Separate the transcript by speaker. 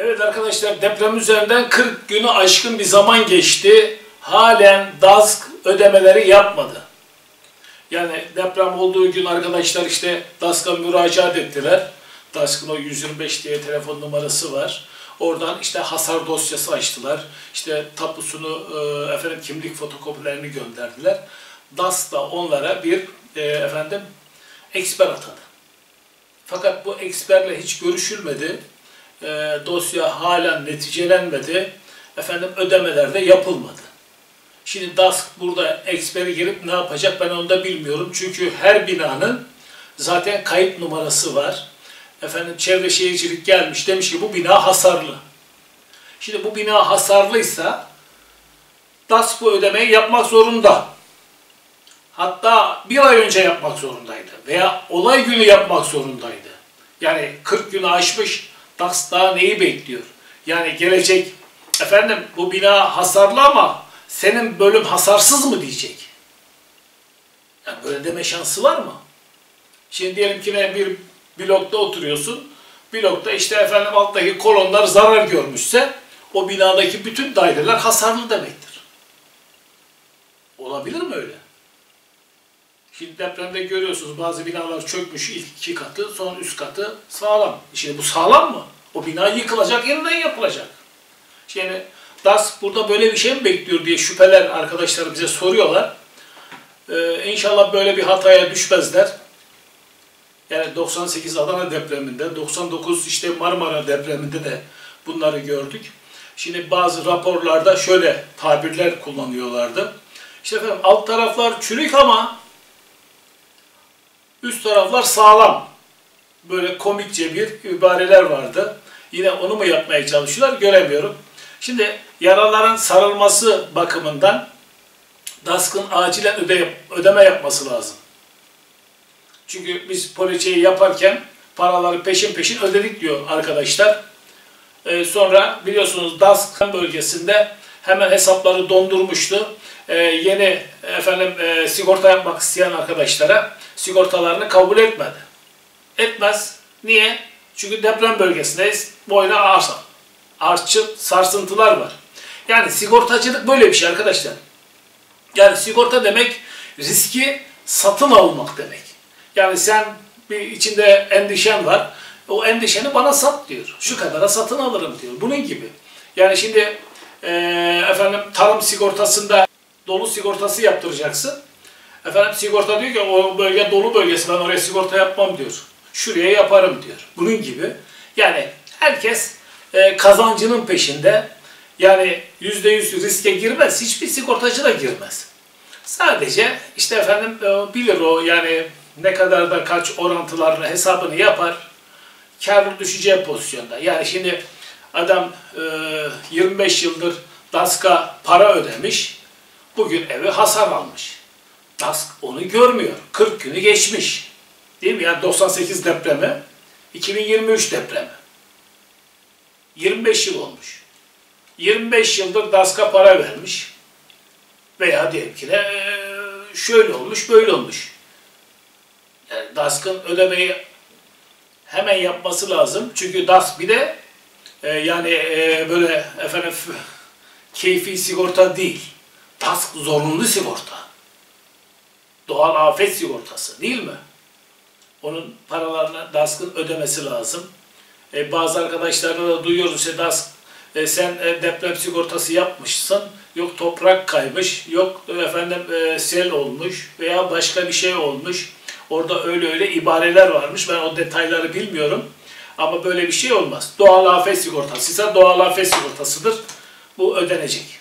Speaker 1: Evet arkadaşlar deprem üzerinden 40 günü aşkın bir zaman geçti. Halen DASK ödemeleri yapmadı. Yani deprem olduğu gün arkadaşlar işte DASK'a müracaat ettiler. DASK'ın o 125 diye telefon numarası var. Oradan işte hasar dosyası açtılar. İşte tapusunu, e, efendim kimlik fotokopilerini gönderdiler. DASK da onlara bir e, efendim eksper atadı. Fakat bu eksperle hiç görüşülmedi. E, dosya halen neticelenmedi. Efendim ödemeler de yapılmadı. Şimdi DASK burada eksperi girip ne yapacak ben onu da bilmiyorum. Çünkü her binanın zaten kayıt numarası var. Efendim çevre şehircilik gelmiş demiş ki bu bina hasarlı. Şimdi bu bina hasarlıysa DASK bu ödemeyi yapmak zorunda. Hatta bir ay önce yapmak zorundaydı. Veya olay günü yapmak zorundaydı. Yani 40 günü aşmış DAS daha neyi bekliyor? Yani gelecek efendim bu bina hasarlı ama senin bölüm hasarsız mı diyecek? Yani böyle deme şansı var mı? Şimdi diyelim ki ne bir blokta oturuyorsun. Blokta işte efendim alttaki kolonlar zarar görmüşse o binadaki bütün daireler hasarlı demektir. Olabilir mi öyle? Şimdi depremde görüyorsunuz bazı binalar çökmüş ilk iki katı, son üst katı sağlam. Şimdi bu sağlam mı? O bina yıkılacak, yeniden yapılacak. Şimdi DAS burada böyle bir şey mi bekliyor diye şüpheler arkadaşlar bize soruyorlar. Ee, inşallah böyle bir hataya düşmezler. Yani 98 Adana depreminde, 99 işte Marmara depreminde de bunları gördük. Şimdi bazı raporlarda şöyle tabirler kullanıyorlardı. İşte efendim alt taraflar çürük ama üst taraflar sağlam. Böyle komikçe bir ibareler vardı. Yine onu mu yapmaya çalışıyorlar göremiyorum. Şimdi yaraların sarılması bakımından DASK'ın acilen öde, ödeme yapması lazım. Çünkü biz poliçeyi yaparken paraları peşin peşin ödedik diyor arkadaşlar. Ee, sonra biliyorsunuz DASK bölgesinde hemen hesapları dondurmuştu. Ee, yeni efendim e, sigorta yapmak isteyen arkadaşlara sigortalarını kabul etmedi. Etmez. Niye? Çünkü deprem bölgesindeyiz. Boyuna arsa. Artçı sarsıntılar var. Yani sigortacılık böyle bir şey arkadaşlar. Yani sigorta demek riski satın almak demek. Yani sen bir içinde endişen var. O endişeni bana sat diyor. Şu kadara satın alırım diyor. Bunun gibi. Yani şimdi e, efendim tarım sigortasında dolu sigortası yaptıracaksın. Efendim sigorta diyor ki o bölge dolu bölgesi ben oraya sigorta yapmam diyor. Şuraya yaparım diyor. Bunun gibi. Yani herkes e, kazancının peşinde. Yani yüzde yüz riske girmez. Hiçbir sigortacı da girmez. Sadece işte efendim e, bilir o yani ne kadar da kaç orantılarını hesabını yapar. Karlı düşeceği pozisyonda. Yani şimdi adam e, 25 yıldır DASK'a para ödemiş. Bugün evi hasar almış. DASK onu görmüyor. 40 günü geçmiş. Değil mi? Yani 98 depremi, 2023 depremi. 25 yıl olmuş. 25 yıldır DASK'a para vermiş. Veya diyelim ki de şöyle olmuş, böyle olmuş. Yani DASK'ın ödemeyi hemen yapması lazım. Çünkü DASK bir de e, yani e, böyle efendim keyfi sigorta değil. DASK zorunlu sigorta. Doğal afet sigortası değil mi? Onun paralarını DASK'ın ödemesi lazım. E, bazı arkadaşlarına da duyuyoruz işte DASK e, sen e, deprem sigortası yapmışsın, yok toprak kaymış, yok efendim e, sel olmuş veya başka bir şey olmuş. Orada öyle öyle ibareler varmış. Ben o detayları bilmiyorum. Ama böyle bir şey olmaz. Doğal afet sigortası ise doğal afet sigortasıdır. Bu ödenecek.